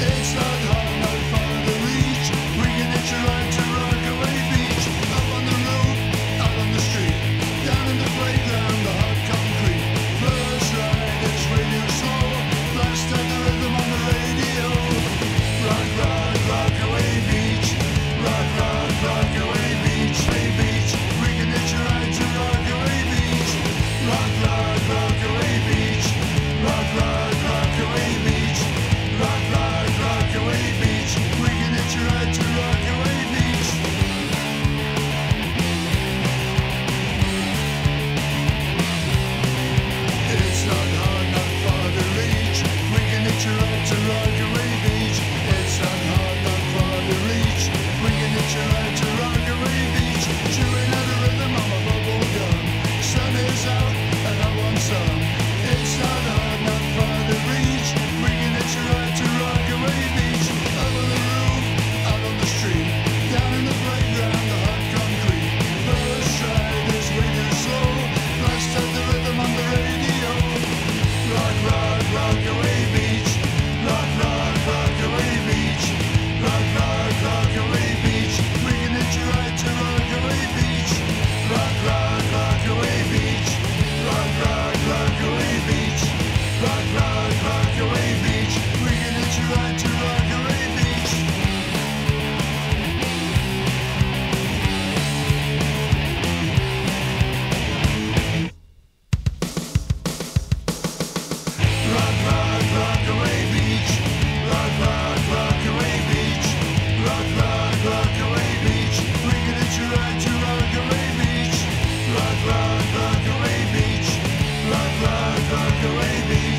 It's not to run. away the